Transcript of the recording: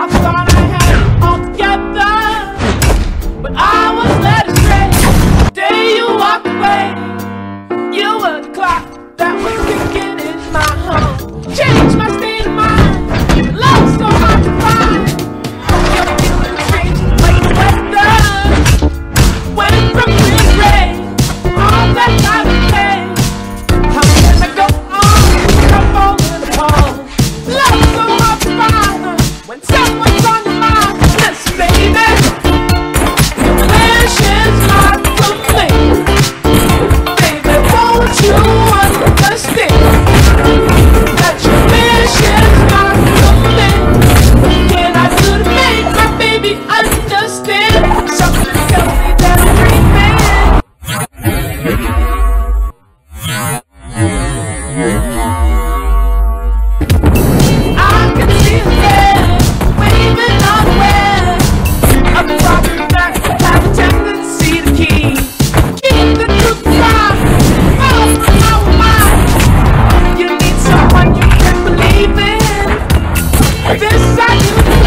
I'm sorry. show. this that you